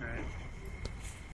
right.